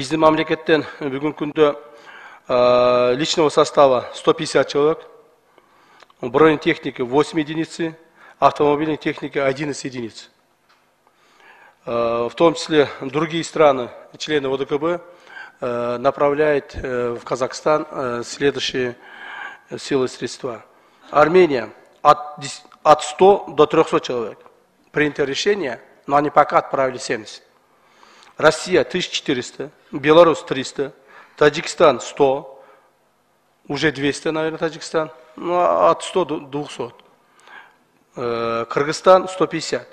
Біздің мамлекеттен бүгінгі күнде э, личного состава 150 человек, бронетехники 8 единицы, автомобильной техники 11 единиц. Э, В том числе другие страны, члены ОДКБ, э, направляют э, в Казахстан э, следующие силы и средства. Армения от, 10 от 100 до 300 человек. Принято решение, но они пока отправили 70. Россия 1400, Беларусь 300, Таджикистан 100, уже 200, наверное, Таджикистан, ну, а от 100 до 200. Э, Кыргызстан 150.